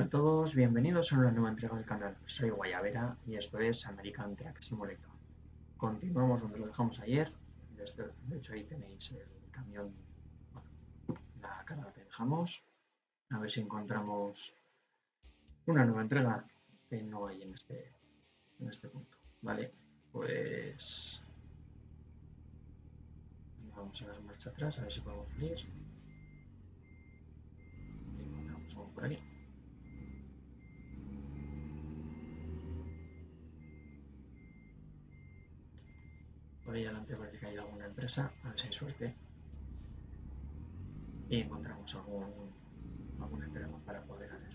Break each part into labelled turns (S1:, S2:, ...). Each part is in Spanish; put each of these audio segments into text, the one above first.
S1: Hola a todos, bienvenidos a una nueva entrega del canal. Soy Guayavera y esto es American Truck Simulator. Continuamos donde lo dejamos ayer. De hecho ahí tenéis el camión, bueno, la carga que dejamos. A ver si encontramos una nueva entrega que no hay en este, en este punto. Vale, pues vamos a dar marcha atrás a ver si podemos salir. encontramos algo por aquí. Por ahí adelante parece que hay alguna empresa, a ver si hay suerte. Y encontramos algún, alguna entrega para poder hacer.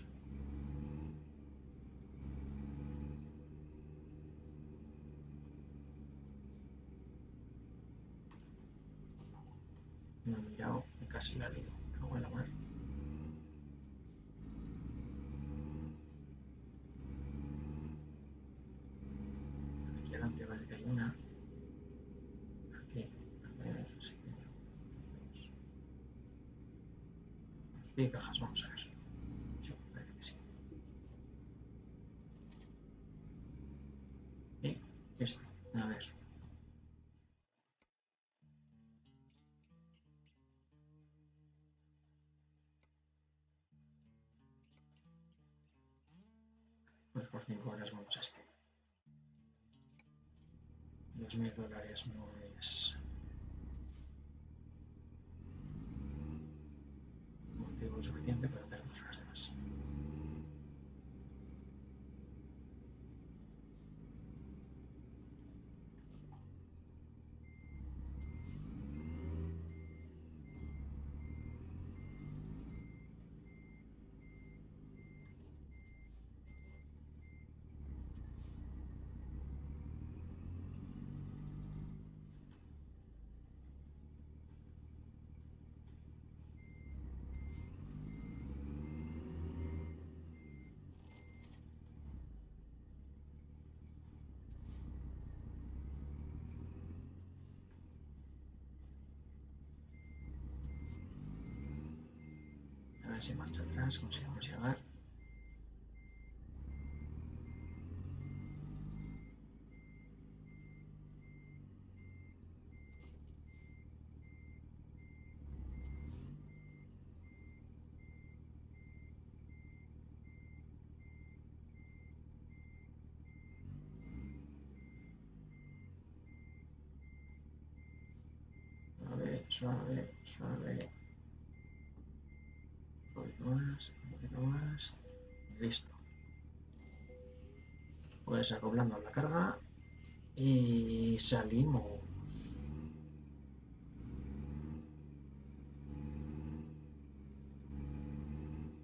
S1: No he mirado, casi la lío. Cago en la mar. Aquí adelante parece que hay una. Aquí, a ver si tiene. Vamos a ver. Sí, parece que sí. Y listo. A ver. Pues por 5 horas vamos a este. Dos mil dólares no es motivo suficiente para hacer dos horas de más. A ver si marcha atrás conseguimos llegar. Suave, suave. Poquito más, un poquito más. Listo. Pues acoplando la carga y salimos.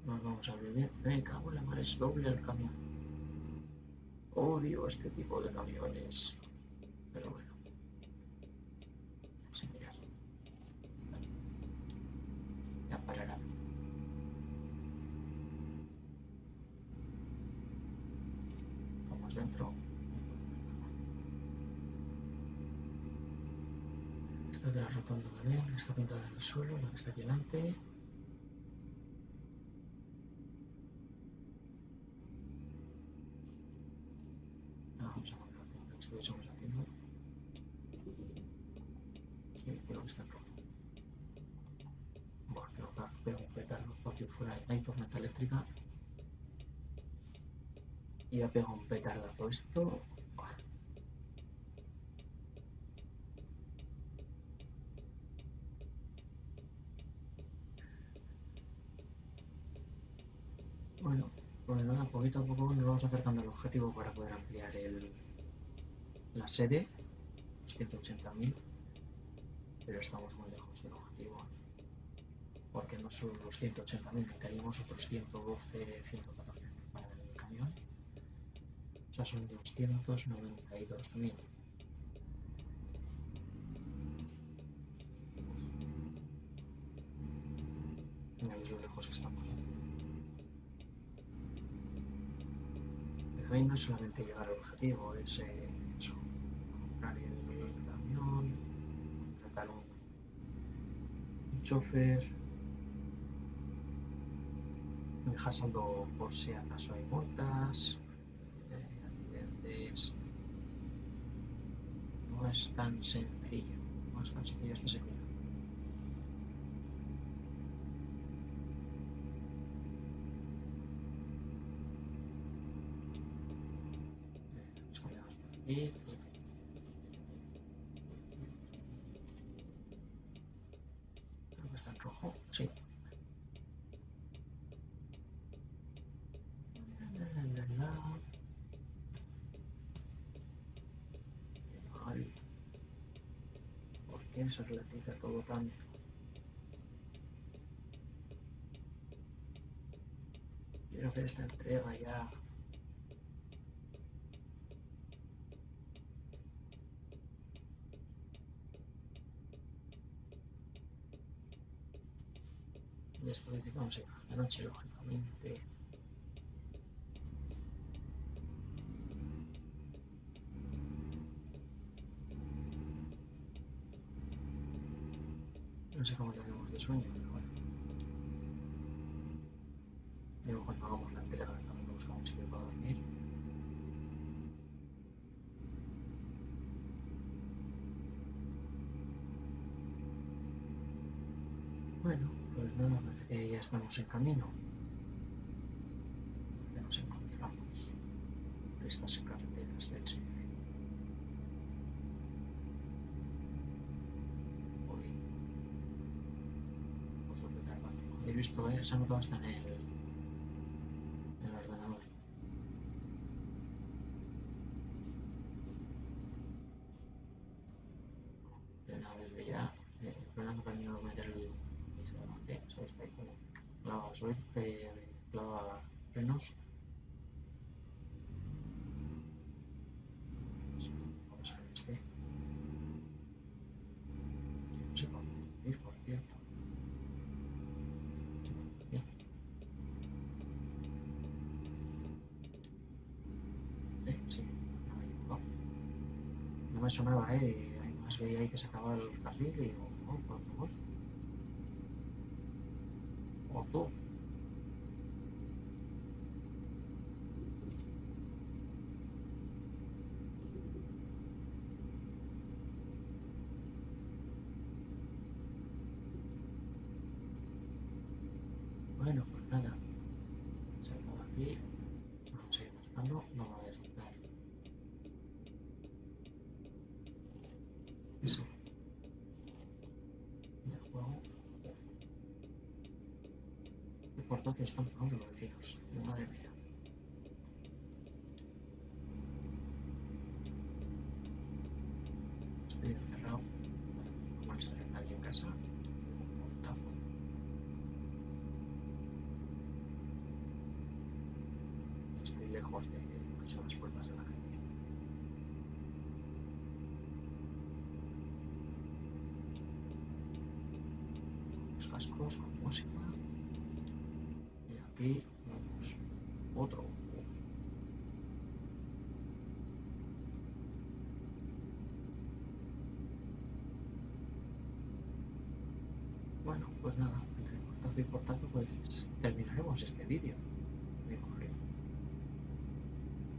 S1: Nos vamos a abrir bien. Me cago en la mar, es doble el camión. Odio este tipo de camiones. Pero bueno. Sin mirar. Ya parará. Vamos dentro. Rotonda, ¿vale? La que está pintada en el suelo, la que está aquí delante. Ah, Vamos a comprar la que estuviésemos haciendo. Creo que está rojo. Buah, creo que pego un petardazo aquí fuera. Hay tormenta eléctrica. Y ha pegado un petardazo esto. Buah. Bueno, pues nada, poquito a poco nos vamos acercando al objetivo para poder ampliar el, la sede, los 180.000, pero estamos muy lejos del objetivo, porque no solo los 180.000, necesitaríamos otros 112, 114 para el camión, o sea, son 292.000. Mira veis lo lejos que estamos. Pero ahí no es solamente llegar al objetivo, es eh, eso, comprar el, camión, contratar un, chofer. dejar saldo por si acaso hay multas, eh, accidentes. No es tan sencillo, no es tan sencillo este sentido. Nos cambiamos por aquí. Creo que está en rojo, sí. ¿Por qué se ralentiza todo tanto? Quiero hacer esta entrega ya. Y esto dice que vamos a ir a la noche, lógicamente. No sé cómo tenemos de sueño, pero bueno. Luego cuando hagamos la entrega también buscamos un sitio para dormir. Bueno, nada, parece que ya estamos en camino. Ya nos encontramos por estas carreteras del Señor. Hoy, otro petardazo. He visto, eh, se ha notado hasta en el, en el ordenador. De una vez de ya, eh, el problema que he aprendido a meter el coche delante, ¿sabes? Está ahí como eh. Sí, Vamos a este. No sé por cierto. Eh, sí, no me sonaba, eh. Además veía ahí que se acababa el carril y oh, por favor. Ozo. Bueno, pues nada. Se acaba aquí. Vamos a ir buscando. No me voy a soltar. Eso. El juego. Portazo están pegando los vecinos. Madre mía. Estoy encerrado. No molestaré a nadie en casa. Un portazo. Estoy lejos de lo que son las puertas de la calle. Los cascos con música. Y vamos. Otro. Uf. Bueno, pues nada, entre portazo y portazo pues terminaremos este vídeo.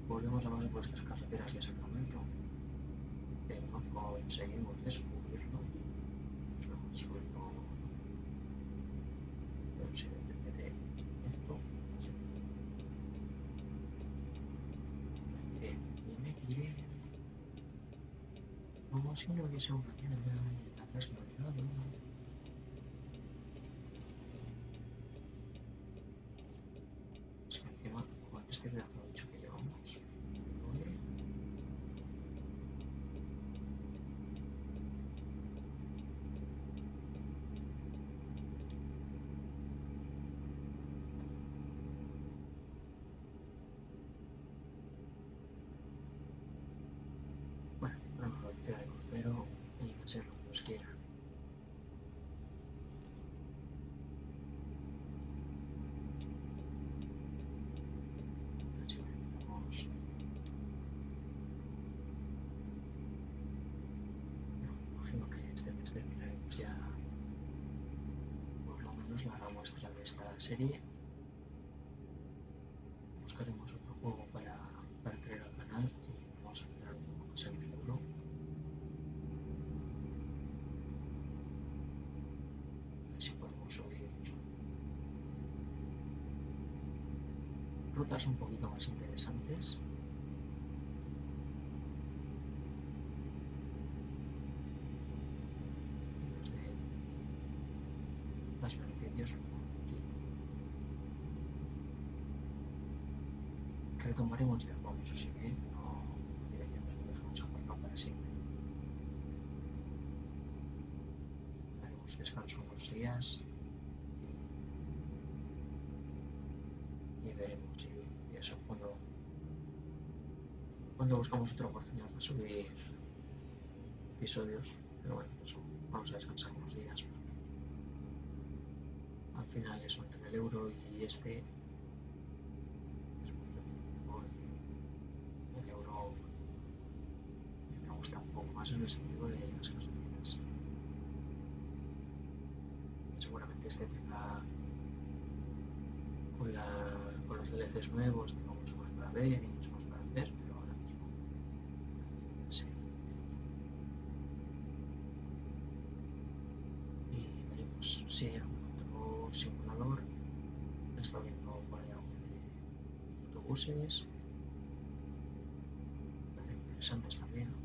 S1: Volvemos a por estas carreteras de Sacramento. Que no conseguimos descubrirlo descubierto. Pero si depende de esto. sí. Me tiré, y me tiré. Si no hubiese un mañana y la. Es que encima este hecho que llevamos. ¿dónde? Bueno, vamos a velocidad de crucero y va a ser lo que Dios quiera. Así terminamos. No, imagino que este mes terminaremos ya por lo menos la muestra de esta serie. rutas un poquito más interesantes. Los de más beneficios aquí. Que retomaremos de nuevo, eso sí que no dirección lo dejamos aparcado para siempre. Haremos descanso unos días y, y veremos si eso cuando cuando buscamos otra oportunidad para subir episodios pero bueno eso vamos a descansar unos días al final eso entre el euro y este es muy competitivo y el euro me en el sentido de las carreteras seguramente este tenga con, la, con los DLCs nuevos tengo mucho más para ver y mucho más para hacer, pero ahora mismo. Y veremos si hay algún otro simulador. Estado viendo por ahí algo de autobuses. Parecen interesantes también.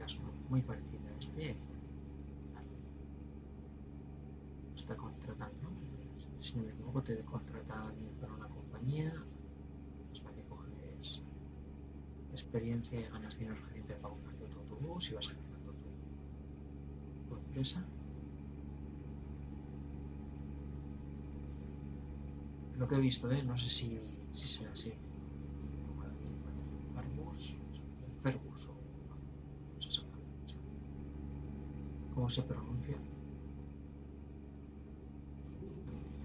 S1: La es muy parecida a este. Está contratando si no me equivoco, te contratan para una compañía hasta que coges experiencia y ganas dinero suficiente para comprarte tu autobús y vas generando tu, empresa. Lo que he visto, ¿eh? no sé si, si será así. Farbus, Ferbus o no sé exactamente cómo se pronuncia.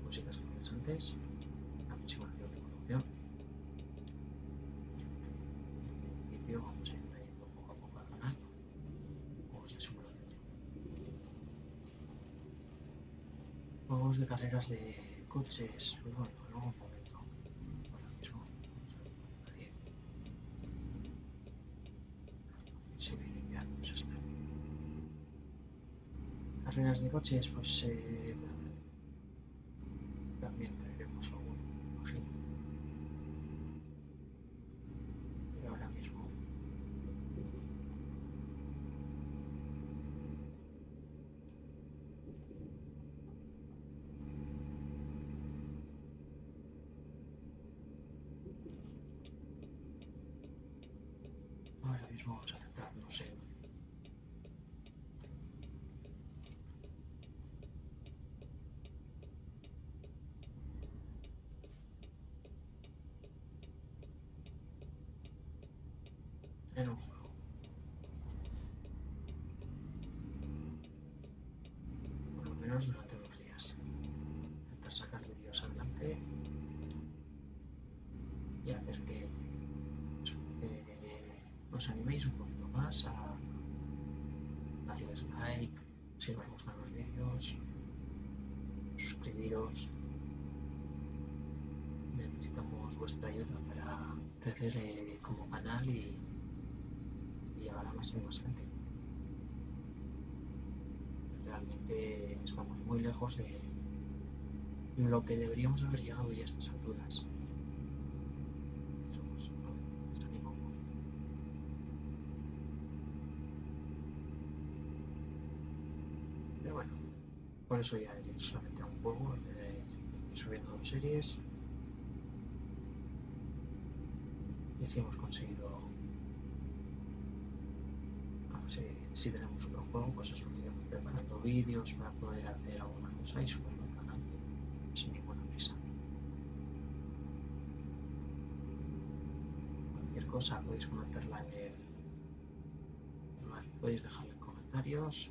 S1: cositas interesantes. La simulación de conducción. En principio vamos a ir trayendo poco a poco al canal juegos de simulación. Juegos de carreras de coches. Pues bueno, luego un momento. Ahora mismo vamos a ver nadie. Se ve ya, pues está. Carreras de coches, pues eh, también traeremos alguno, imagino. Y ahora mismo ahora mismo vamos a centrarnos en en un juego. Por lo menos durante unos días. Intentar sacar vídeos adelante y hacer que, eso, que os animéis un poquito más a darles like si os gustan los vídeos, suscribiros. Necesitamos vuestra ayuda para crecer eh, como canal y llegar a más y más gente. Realmente estamos muy lejos de lo que deberíamos haber llegado ya a estas alturas. Eso pues, no, desanima un poquito. Pero bueno, por eso ya ir solamente a un juego, subiendo series. Y si hemos conseguido si, tenemos otro juego, pues eso, iremos preparando vídeos para poder hacer alguna cosa y subirlo al canal sin ninguna prisa. Cualquier cosa podéis comentarla en el. Podéis dejarle en comentarios.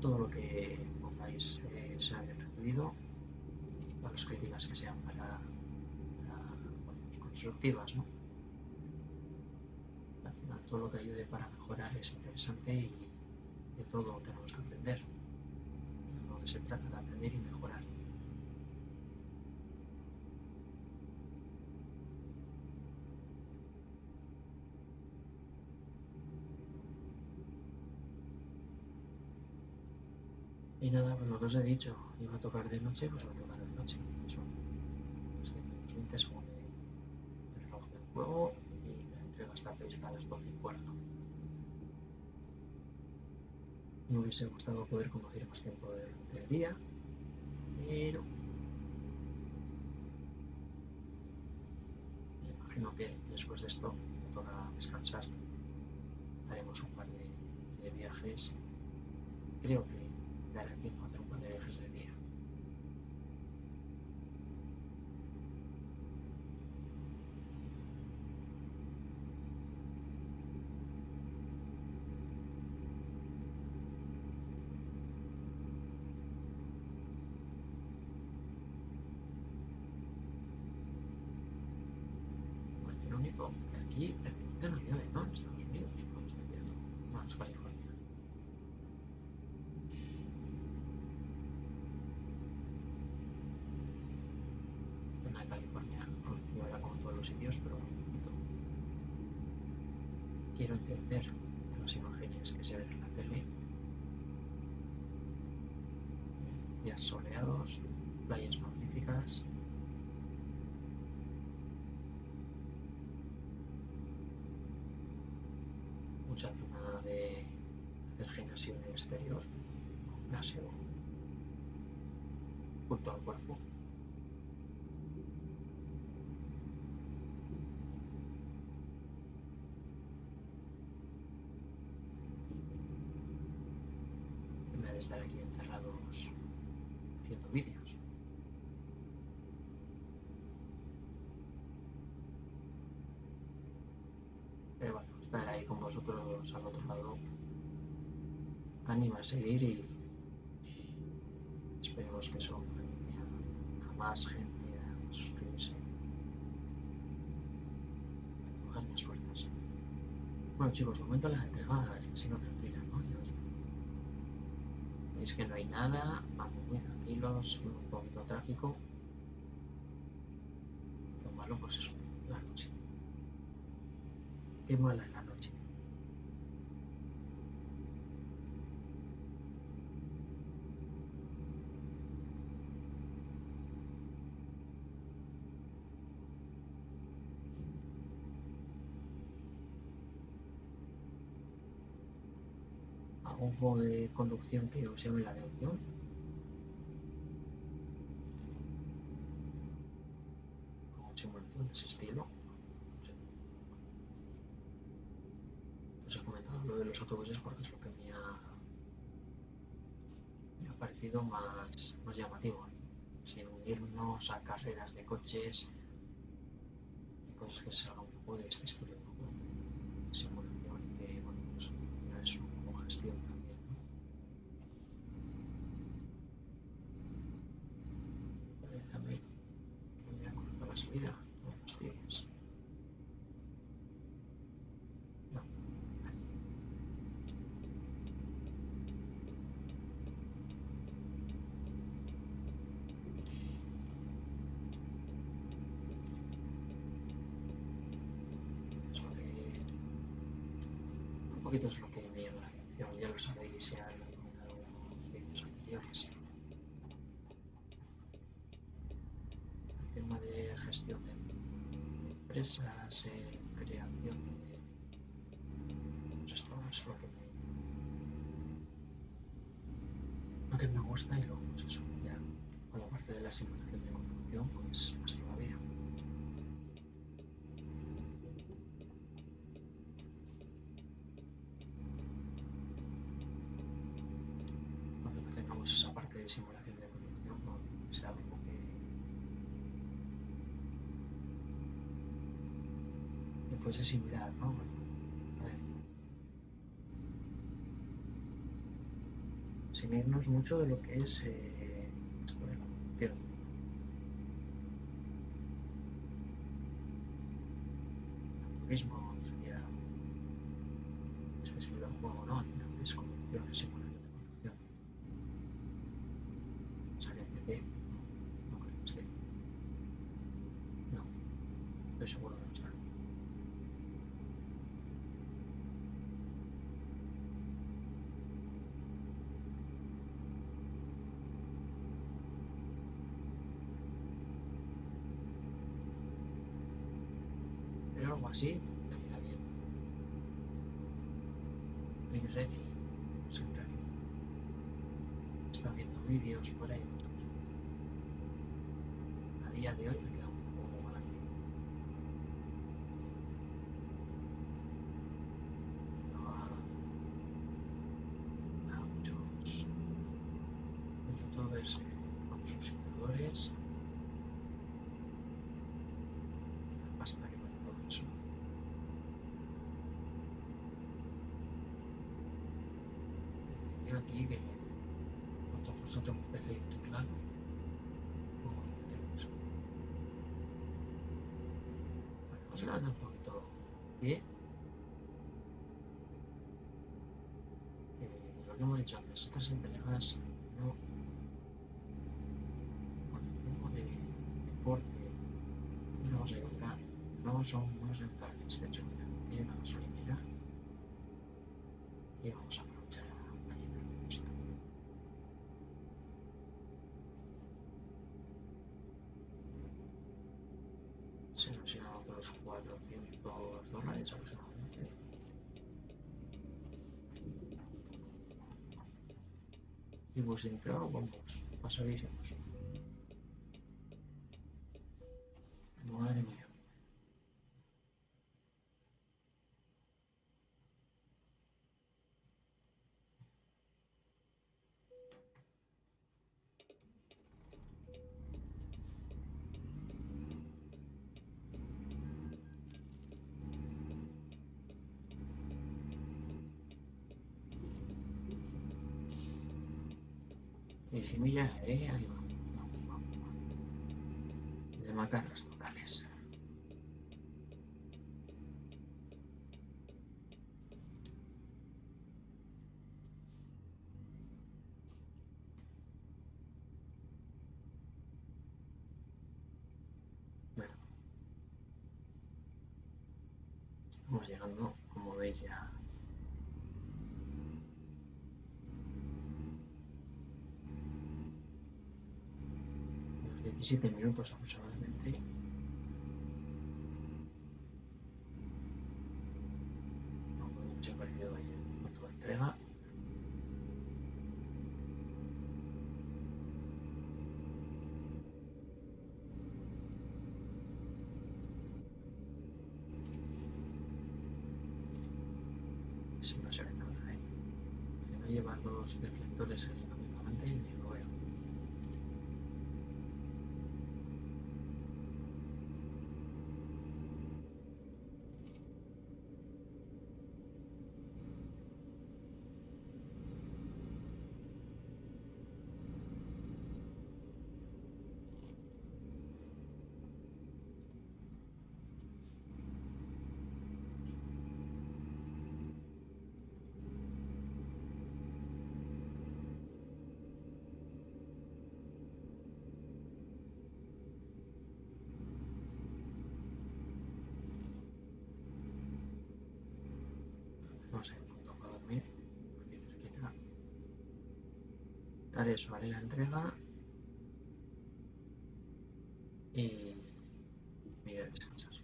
S1: Todo lo que pongáis eh, será bien recibido. Todas las críticas que sean para, bueno, constructivas, ¿no? todo lo que ayude para mejorar es interesante y de todo tenemos que aprender. De lo que se trata de aprender y mejorar. Y nada, pues lo que os he dicho, iba a tocar de noche, pues va a tocar de noche. Son 320 según el reloj del juego y la entrega está prevista a las 12 y cuarto. Me hubiese gustado poder conducir más tiempo durante el día, pero me imagino que después de esto me toca descansar. Haremos un par de, de viajes. Creo que dará tiempo a hacer un par de viajes de día. Bueno, lo único que aquí prácticamente no llueve, ¿no? En Estados Unidos, como estoy viendo. No, es California. zona de California no pero un poquito. Quiero entender las imágenes que se ven en la tele. Días soleados, playas magníficas. Mucha zona de hacer gimnasio en el exterior, gimnasio junto al cuerpo. Estar aquí encerrados haciendo vídeos. Pero bueno, estar ahí con vosotros al otro lado anima a seguir y esperemos que eso a, a más gente a suscribirse. A coger más fuerzas. Bueno chicos, de momento la entrega está siendo está. Veis que no hay nada, vamos muy tranquilos, un poquito de tráfico. Lo malo pues es la noche. Qué mala la noche. ¿Algún juego de conducción que llame la atención? Como simulación de ese estilo. No. Os he comentado lo de los autobuses porque es lo que me ha, me ha parecido más, más llamativo. Sin unirnos a carreras de coches y cosas que salgan un poco de este estilo. De simulación que, bueno, pues, es un poco gestión también, ¿no? Vale, déjame que me acuerdo la salida. No un poquito es lo que me llama la atención, ya lo sabéis ya lo he comentado en algunos vídeos anteriores. El tema de gestión de empresas, eh, creación de... pues esto es lo que me... lo que me gusta y luego pues eso, ya con la parte de la simulación de conducción pues más todavía. cuando no tengamos esa parte de simulación de conducción, no sea algo que, que fuese similar, ¿no? Sin irnos mucho de lo que es eh, esto de la conducción. El turismo sería este estilo de juego, ¿no? Es conducción, es simulación de conducción. ¿Sale en PC? No, no creo que esté. No, estoy seguro que no está. Algo así, estaría bien. Rick Reci, sin Reci. Está viendo vídeos por ahí. A día de hoy me queda un poco grande. No a, a muchos youtubers eh, con sus seguidores. Basta que vale todo eso. Yo aquí que un PC teclado. El eso. Bueno, vamos a levantar un poquito pie. Que lo que hemos dicho antes, estas entregas no. Con el tiempo de deporte, no vamos a ayudar. No son más rentables. De hecho, mira, hay una gasolinera y vamos a aprovechar a, a llenar el depósito. Se nos llevan otros 400 dólares aproximadamente. Y pues entrado, vamos, pasadísimos. Madre mía. Y si millas, eh, vamos. De macarras totales. Bueno. Estamos llegando, como veis ya. Unos 17 minutos aproximadamente. Mucho parecido ahí en cuanto entrega. Si no se ve nada, ¿eh? Si no llevan los deflectores en el cambio de volante, ni lo veo. Vamos a ir un punto para dormir, aquí cerquita. Haré eso, haré la entrega. Y iré a descansar.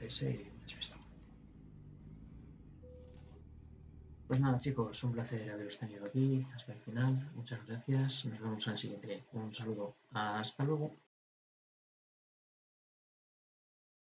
S1: 36, hecho eh, está. Pues nada chicos, un placer haberos tenido aquí hasta el final. Muchas gracias. Nos vemos en el siguiente. Un saludo. Hasta luego.